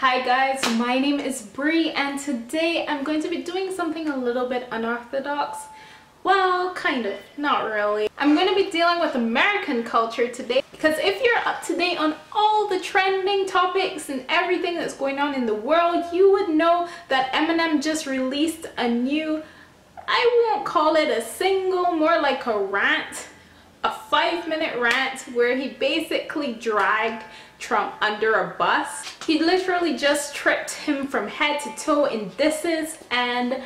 Hi guys, my name is Brie and today I'm going to be doing something a little bit unorthodox. Well, kind of, not really. I'm going to be dealing with American culture today because if you're up to date on all the trending topics and everything that's going on in the world, you would know that Eminem just released a new, I won't call it a single, more like a rant, a five minute rant where he basically dragged Trump under a bus. He literally just tripped him from head to toe in disses and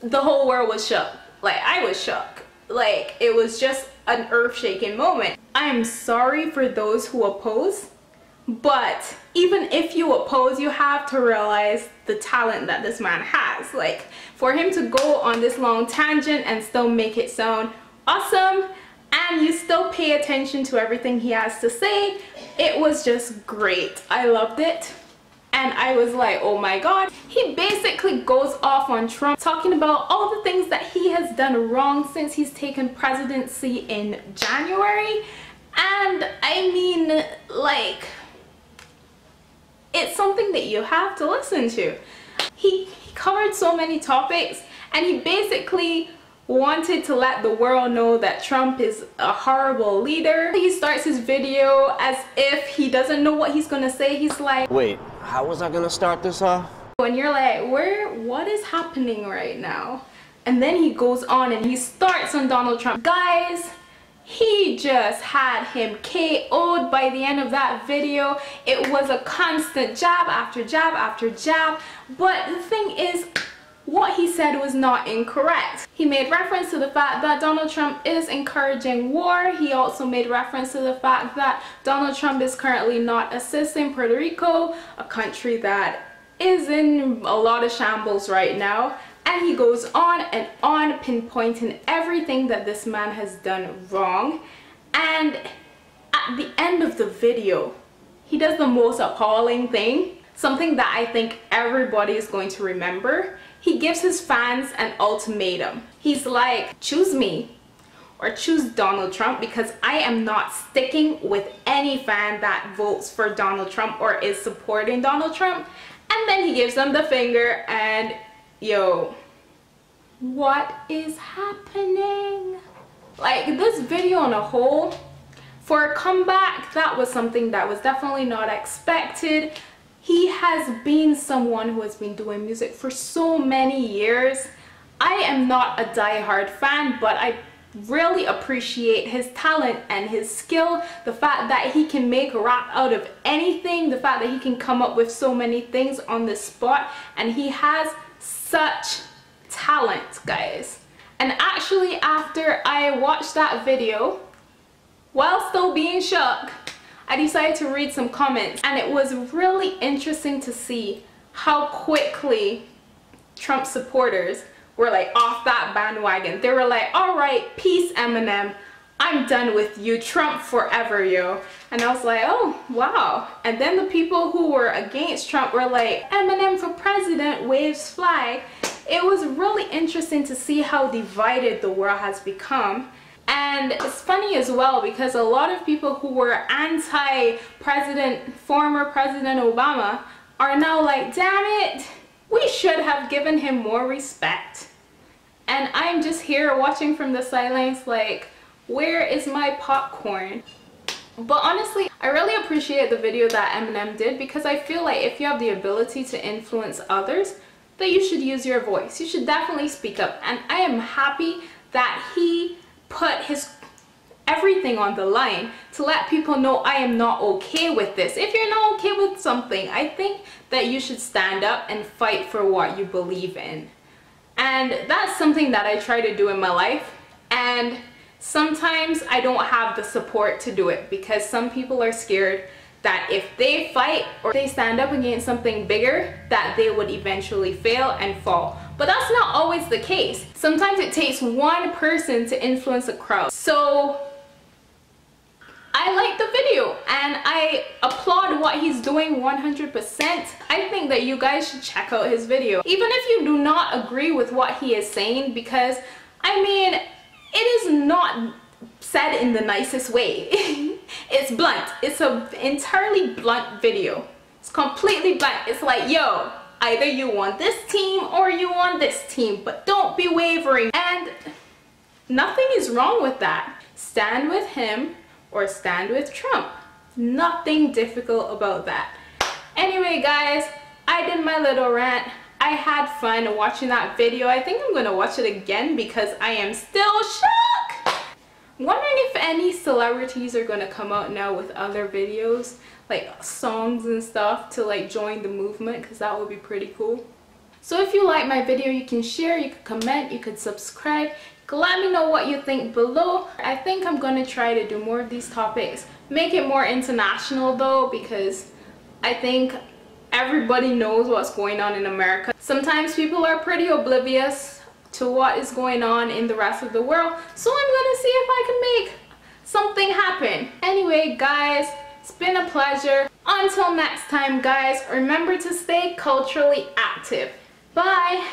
the whole world was shook. Like I was shook. Like it was just an earth-shaking moment. I am sorry for those who oppose, but even if you oppose, you have to realize the talent that this man has. Like for him to go on this long tangent and still make it sound awesome and you still pay attention to everything he has to say it was just great i loved it and I was like, oh my god. He basically goes off on Trump talking about all the things that he has done wrong since he's taken presidency in January. And I mean, like, it's something that you have to listen to. He, he covered so many topics and he basically wanted to let the world know that Trump is a horrible leader. He starts his video as if he doesn't know what he's gonna say. He's like, Wait, how was I gonna start this off? When you're like, where, what is happening right now? And then he goes on and he starts on Donald Trump. Guys, he just had him KO'd by the end of that video. It was a constant jab after jab after jab. But the thing is, what he said was not incorrect. He made reference to the fact that Donald Trump is encouraging war. He also made reference to the fact that Donald Trump is currently not assisting Puerto Rico, a country that is in a lot of shambles right now. And he goes on and on pinpointing everything that this man has done wrong. And at the end of the video, he does the most appalling thing, something that I think everybody is going to remember he gives his fans an ultimatum. He's like, choose me or choose Donald Trump because I am not sticking with any fan that votes for Donald Trump or is supporting Donald Trump. And then he gives them the finger and yo, what is happening? Like this video on a whole, for a comeback, that was something that was definitely not expected he has been someone who has been doing music for so many years. I am not a die-hard fan, but I really appreciate his talent and his skill the fact that he can make rap out of anything the fact that he can come up with so many things on the spot and he has such talent guys and actually after I watched that video while still being shook I decided to read some comments and it was really interesting to see how quickly Trump supporters were like off that bandwagon. They were like, all right, peace Eminem. I'm done with you, Trump forever, yo. And I was like, oh, wow. And then the people who were against Trump were like, Eminem for president, waves flag. It was really interesting to see how divided the world has become and it's funny as well because a lot of people who were anti-president, former President Obama are now like, damn it, we should have given him more respect. And I'm just here watching from the sidelines like, where is my popcorn? But honestly, I really appreciate the video that Eminem did because I feel like if you have the ability to influence others, that you should use your voice. You should definitely speak up. And I am happy that he put his everything on the line to let people know I am not okay with this. If you're not okay with something, I think that you should stand up and fight for what you believe in. And that's something that I try to do in my life. And sometimes I don't have the support to do it because some people are scared that if they fight or they stand up against something bigger that they would eventually fail and fall but that's not always the case sometimes it takes one person to influence a crowd so I like the video and I applaud what he's doing 100%. I think that you guys should check out his video. Even if you do not agree with what he is saying because I mean it is not said in the nicest way. it's blunt. It's an entirely blunt video. It's completely blunt. It's like, yo, either you want this team or you want this team, but don't be wavering. And nothing is wrong with that. Stand with him or stand with Trump. Nothing difficult about that. Anyway, guys, I did my little rant. I had fun watching that video. I think I'm gonna watch it again because I am still shook. I'm wondering if any celebrities are gonna come out now with other videos, like songs and stuff to like join the movement because that would be pretty cool. So if you like my video, you can share, you can comment, you could subscribe. Let me know what you think below. I think I'm gonna try to do more of these topics. Make it more international though because I think everybody knows what's going on in America. Sometimes people are pretty oblivious to what is going on in the rest of the world. So I'm gonna see if I can make something happen. Anyway, guys, it's been a pleasure. Until next time, guys, remember to stay culturally active. Bye!